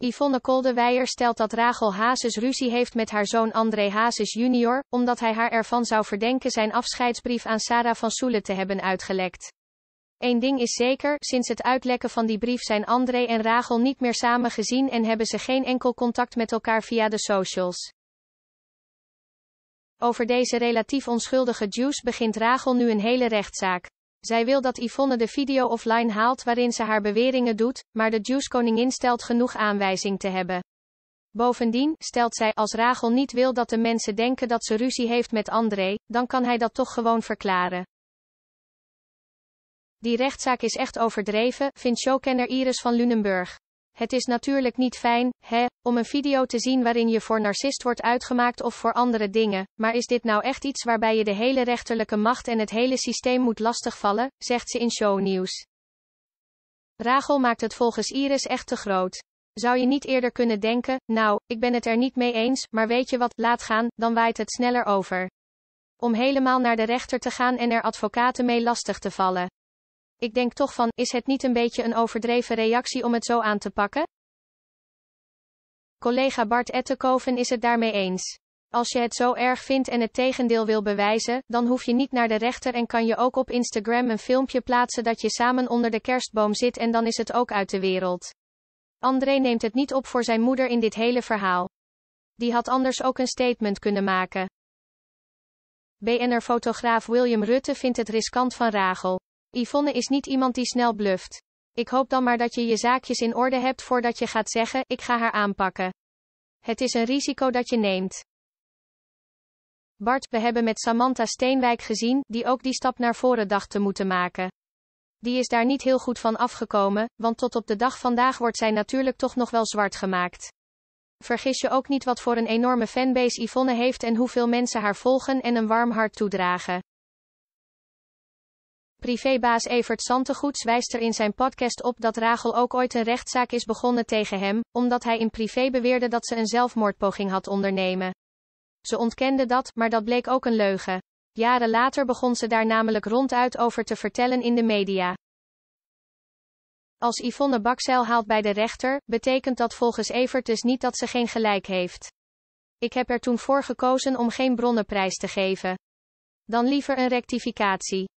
Yvonne Koldewijer stelt dat Rachel Hazes ruzie heeft met haar zoon André Hazes junior, omdat hij haar ervan zou verdenken zijn afscheidsbrief aan Sarah van Soelen te hebben uitgelekt. Eén ding is zeker, sinds het uitlekken van die brief zijn André en Rachel niet meer samen gezien en hebben ze geen enkel contact met elkaar via de socials. Over deze relatief onschuldige Juice begint Rachel nu een hele rechtszaak. Zij wil dat Yvonne de video offline haalt waarin ze haar beweringen doet, maar de Juice-koningin stelt genoeg aanwijzing te hebben. Bovendien, stelt zij, als Rachel niet wil dat de mensen denken dat ze ruzie heeft met André, dan kan hij dat toch gewoon verklaren. Die rechtszaak is echt overdreven, vindt showkenner Iris van Lunenburg. Het is natuurlijk niet fijn, hè, om een video te zien waarin je voor narcist wordt uitgemaakt of voor andere dingen, maar is dit nou echt iets waarbij je de hele rechterlijke macht en het hele systeem moet lastigvallen, zegt ze in shownieuws. Rachel maakt het volgens Iris echt te groot. Zou je niet eerder kunnen denken, nou, ik ben het er niet mee eens, maar weet je wat, laat gaan, dan waait het sneller over. Om helemaal naar de rechter te gaan en er advocaten mee lastig te vallen. Ik denk toch van, is het niet een beetje een overdreven reactie om het zo aan te pakken? Collega Bart Ettenkoven is het daarmee eens. Als je het zo erg vindt en het tegendeel wil bewijzen, dan hoef je niet naar de rechter en kan je ook op Instagram een filmpje plaatsen dat je samen onder de kerstboom zit en dan is het ook uit de wereld. André neemt het niet op voor zijn moeder in dit hele verhaal. Die had anders ook een statement kunnen maken. BNR-fotograaf William Rutte vindt het riskant van Rachel. Yvonne is niet iemand die snel bluft. Ik hoop dan maar dat je je zaakjes in orde hebt voordat je gaat zeggen, ik ga haar aanpakken. Het is een risico dat je neemt. Bart, we hebben met Samantha Steenwijk gezien, die ook die stap naar voren dacht te moeten maken. Die is daar niet heel goed van afgekomen, want tot op de dag vandaag wordt zij natuurlijk toch nog wel zwart gemaakt. Vergis je ook niet wat voor een enorme fanbase Yvonne heeft en hoeveel mensen haar volgen en een warm hart toedragen. Privébaas Evert Santegoeds wijst er in zijn podcast op dat Rachel ook ooit een rechtszaak is begonnen tegen hem, omdat hij in privé beweerde dat ze een zelfmoordpoging had ondernemen. Ze ontkende dat, maar dat bleek ook een leugen. Jaren later begon ze daar namelijk ronduit over te vertellen in de media. Als Yvonne Bakzeil haalt bij de rechter, betekent dat volgens Evert dus niet dat ze geen gelijk heeft. Ik heb er toen voor gekozen om geen bronnenprijs te geven. Dan liever een rectificatie.